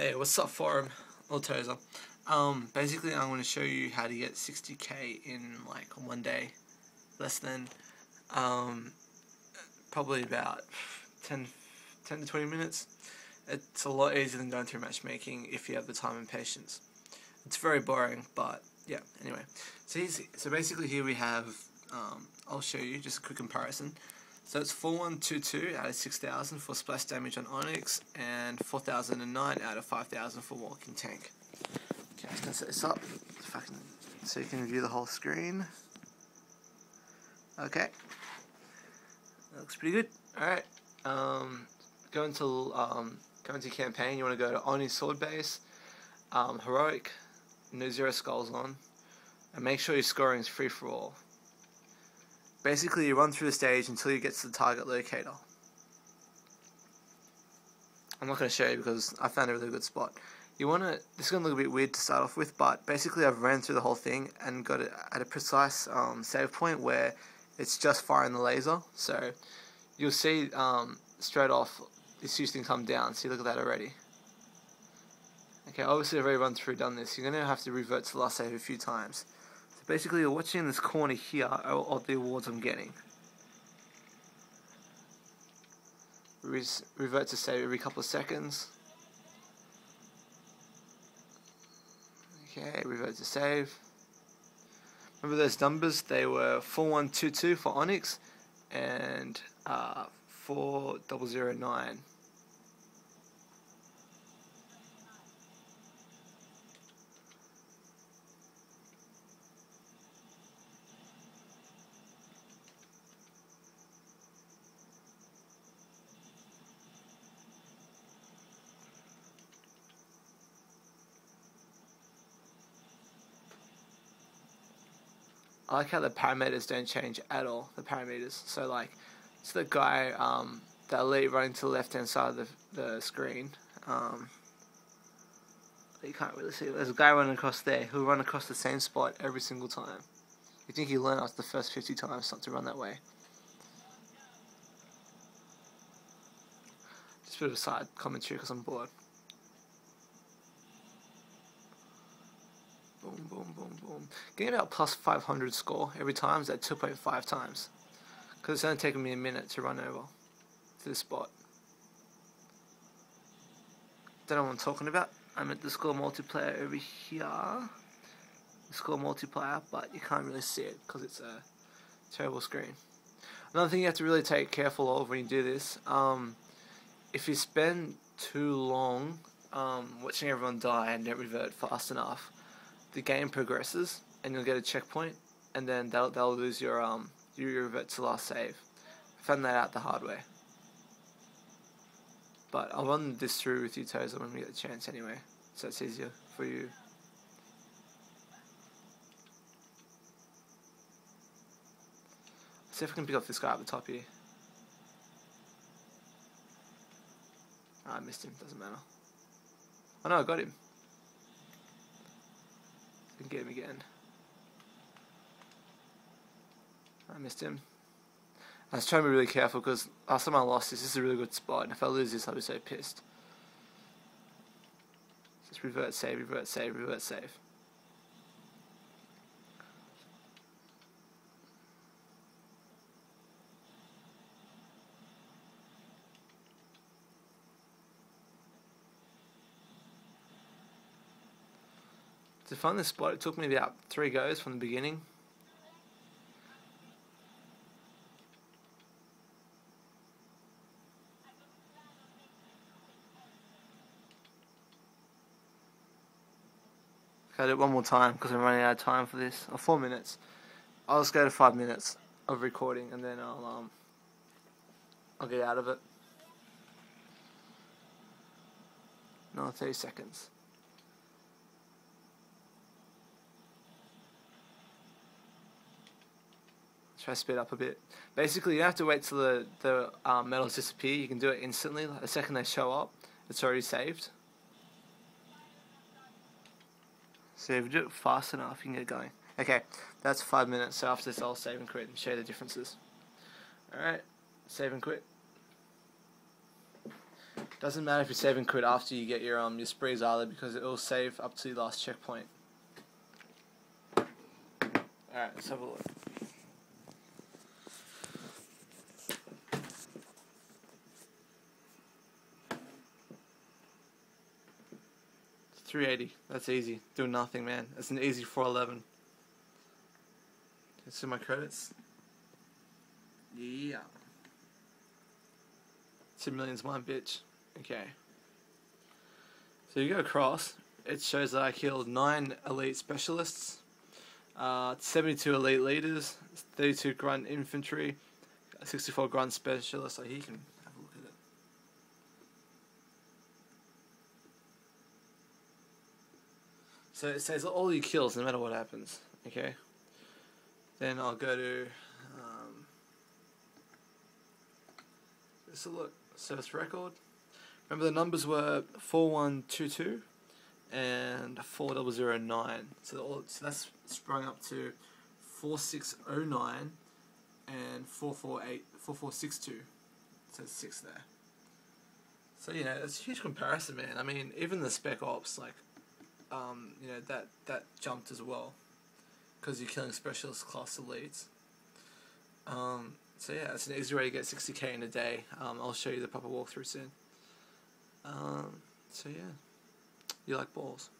Hey, what's up forum? Ultoza. Um, basically I'm going to show you how to get 60k in like one day. Less than, um, probably about 10, 10 to 20 minutes. It's a lot easier than going through matchmaking if you have the time and patience. It's very boring, but yeah, anyway. So, so basically here we have, um, I'll show you just a quick comparison. So it's 4122 out of 6000 for splash damage on Onyx and 4009 out of 5000 for Walking Tank. Okay, I'm just going to set this up so you can view the whole screen. Okay. That looks pretty good. Alright. Um, go into um, go into campaign, you want to go to Oni Sword Base, um, Heroic, no zero skulls on, and make sure your scoring is free for all. Basically, you run through the stage until you get to the target locator. I'm not going to show you because I found a really good spot. You want to, this is going to look a bit weird to start off with, but basically I've ran through the whole thing and got it at a precise um, save point where it's just firing the laser. So you'll see um, straight off this Houston come down. See, look at that already. Okay, obviously I've already run through done this. You're going to have to revert to the last save a few times. Basically, you're watching this corner here of the awards I'm getting. revert to save every couple of seconds. Okay, revert to save. Remember those numbers? They were 4122 for Onyx and uh, 4009. I like how the parameters don't change at all. The parameters. So like, it's the guy, um, the elite running to the left hand side of the the screen. Um, you can't really see. There's a guy running across there who'll run across the same spot every single time. You think he learned after the first 50 times not to run that way. Just a bit of a side commentary because I'm bored. Getting about plus 500 score every time is at 2.5 times. Because it's only taking me a minute to run over to this spot. Don't know what I'm talking about. I'm at the score multiplayer over here. The score multiplier, but you can't really see it because it's a terrible screen. Another thing you have to really take careful of when you do this, um, if you spend too long um, watching everyone die and don't revert fast enough, the game progresses and you'll get a checkpoint and then they'll, they'll lose your um your revert to last save. I found that out the hard way. But I'll run this through with you Tozer when we get a chance anyway, so it's easier for you. Let's see if I can pick up this guy at the top here. Oh, I missed him, doesn't matter. Oh no, I got him and get him again. I missed him. I was trying to be really careful because last time I lost this, this is a really good spot, and if I lose this, I'll be so pissed. Just revert, save, revert, save, revert, save. To find this spot, it took me about three goes from the beginning. Okay, I'll do it one more time because I'm running out of time for this. Or four minutes. I'll just go to five minutes of recording and then I'll um I'll get out of it. Another 30 seconds. Try to speed up a bit. Basically, you don't have to wait till the, the um, medals disappear. You can do it instantly. The second they show up, it's already saved. So if you do it fast enough, you can get going. Okay, that's five minutes. So after this, I'll save and quit and show you the differences. Alright, save and quit. Doesn't matter if you save and quit after you get your um your sprees either because it will save up to the last checkpoint. Alright, let's have a look. Three eighty. That's easy. Doing nothing, man. That's an easy four eleven. See my credits. Yeah. Two million's mine, bitch. Okay. So you go across. It shows that I killed nine elite specialists, uh, 72 elite leaders, 32 grunt infantry, 64 grunt specialists. So he can have a look at it. So it says all your kills, no matter what happens. Okay. Then I'll go to. Um, let's look. Service record. Remember the numbers were 4122 and 4009. So, all, so that's sprung up to 4609 and 448, 4462. So 6 there. So, you know, it's a huge comparison, man. I mean, even the Spec Ops, like, um, you know, that, that jumped as well. Because you're killing specialist class elites. Um, so yeah, it's an easy way to get 60k in a day. Um, I'll show you the proper walkthrough soon. Um, so yeah, you like balls.